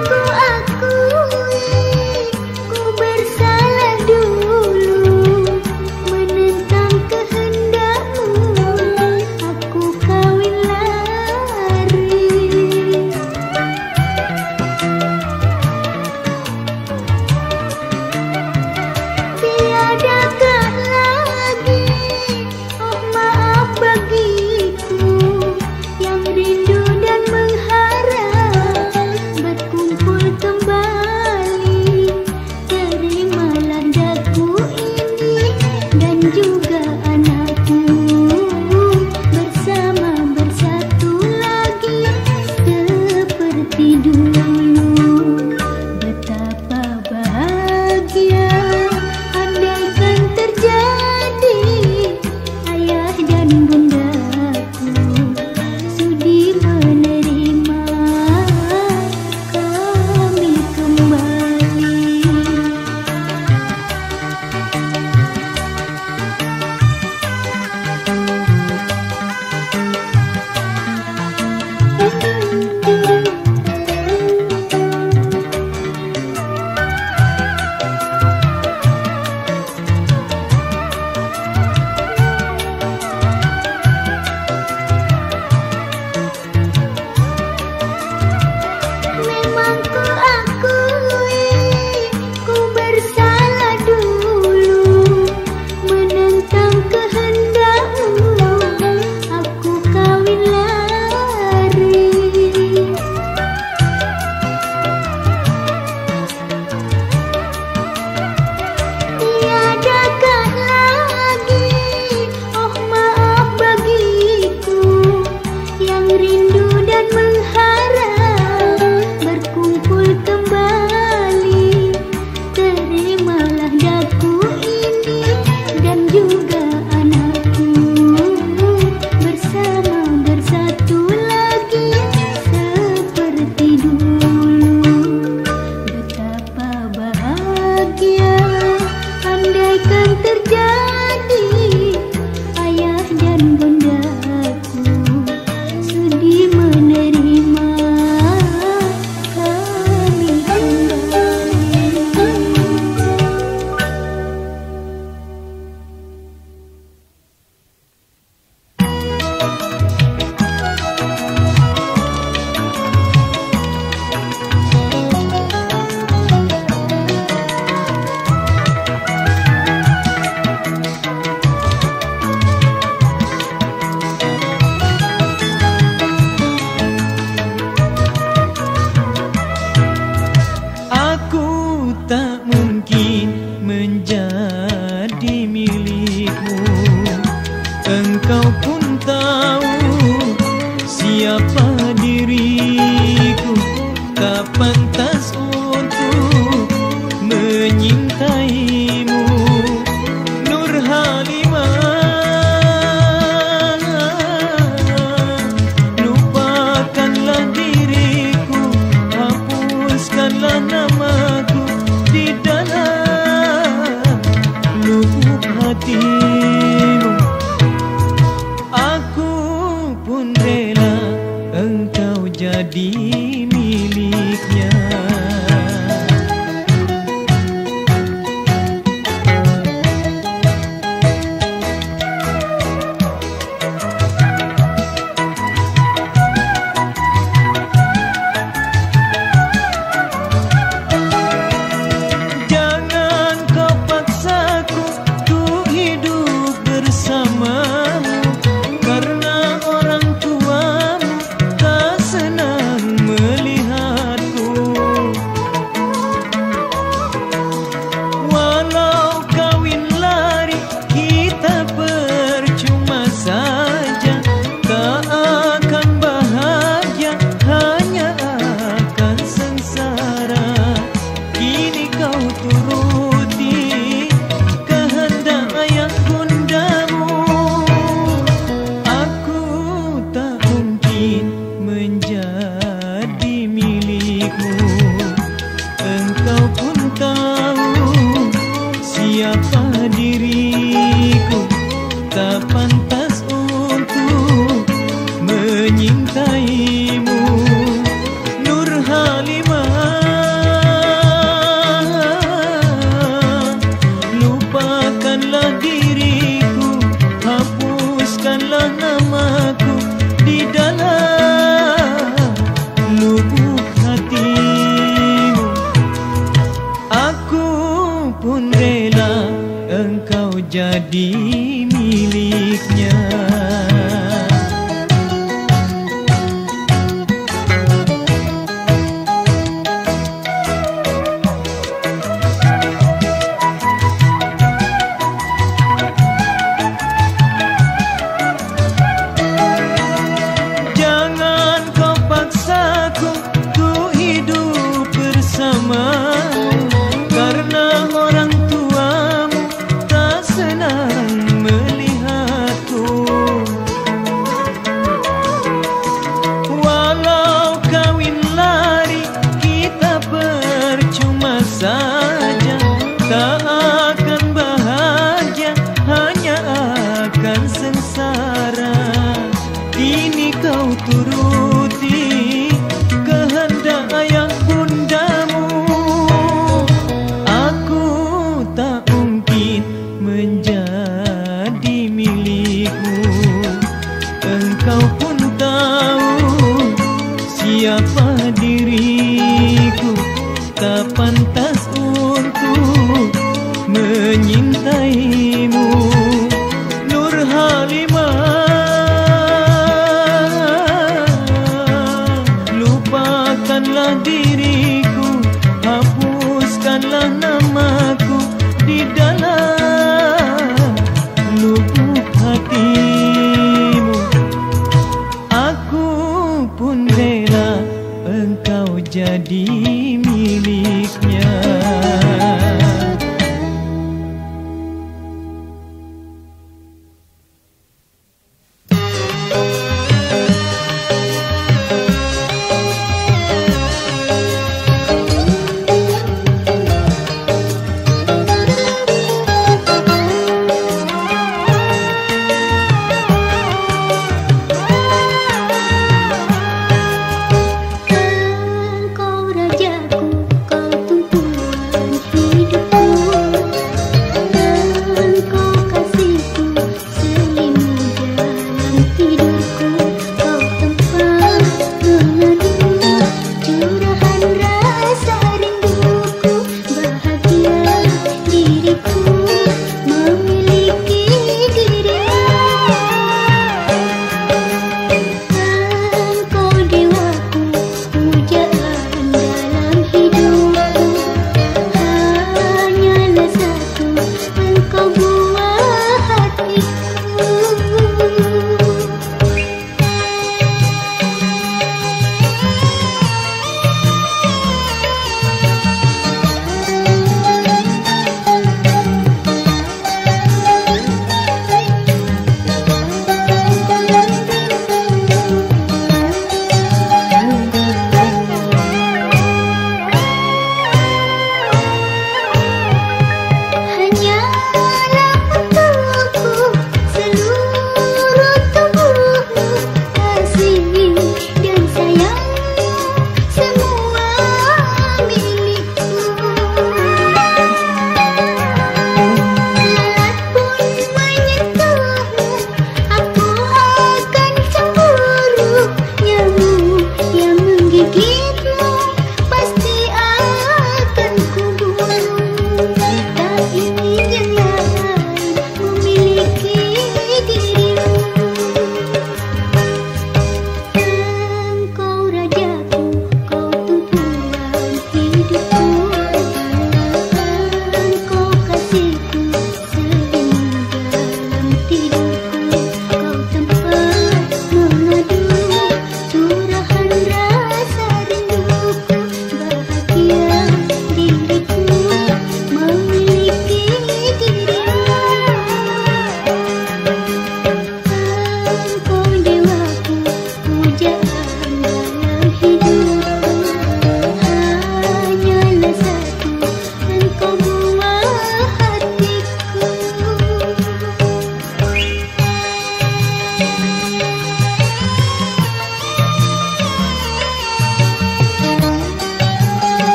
不爱。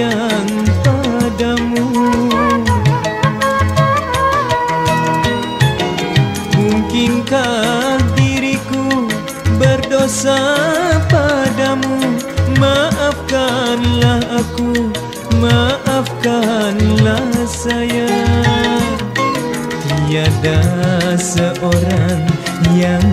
Sayang padamu. Mungkinkah diriku berdosa padamu? Maafkanlah aku, maafkanlah saya. Tiada seorang yang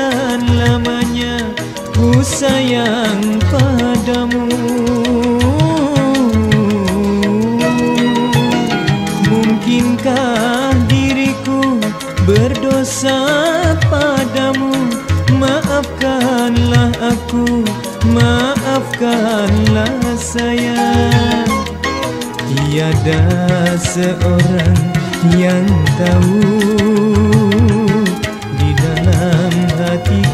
Sekian lamanya ku sayang padamu. Mungkinkah diriku berdosa padamu? Maafkanlah aku, maafkanlah sayang Tiada seorang yang tahu aquí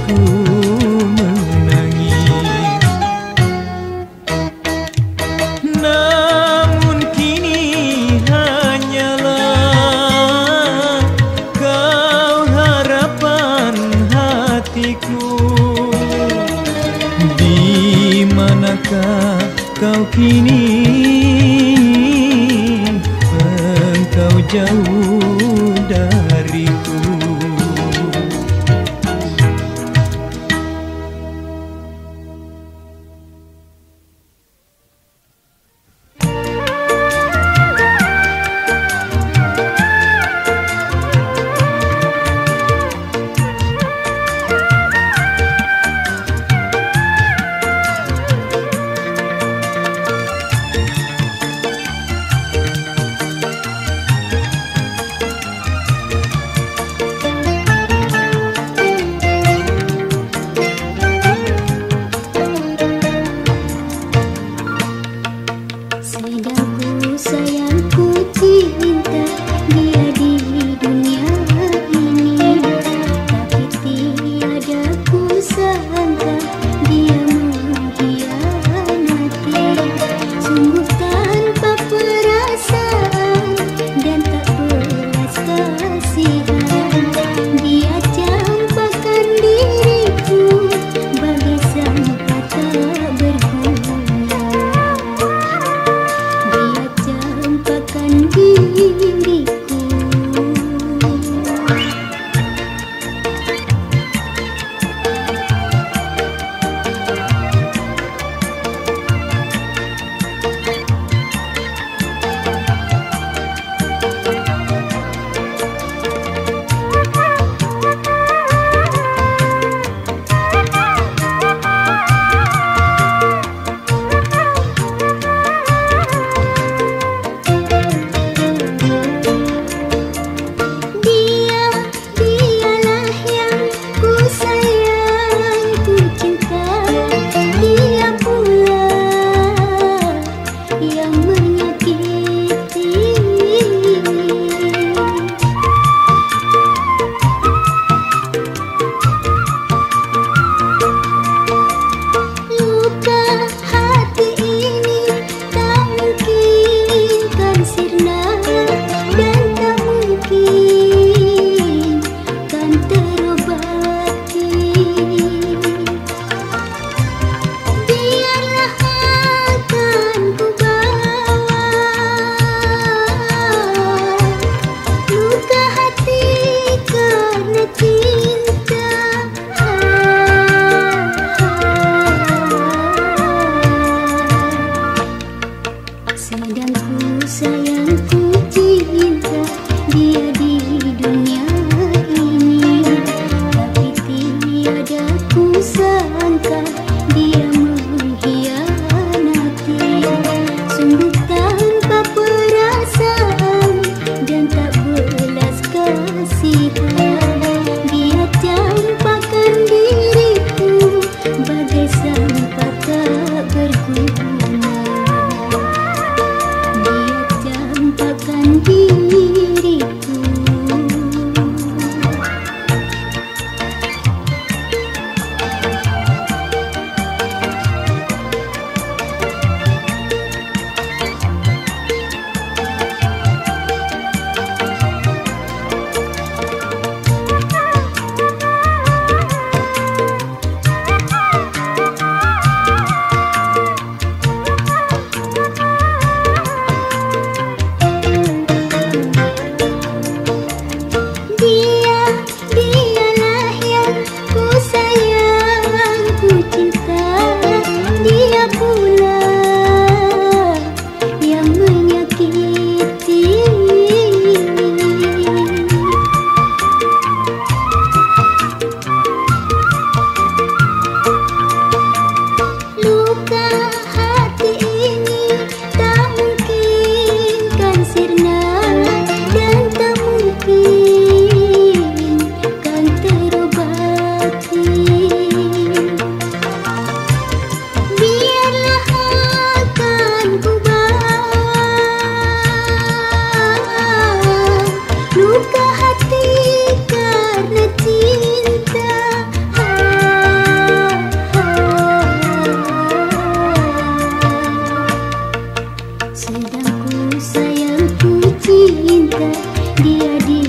Jangan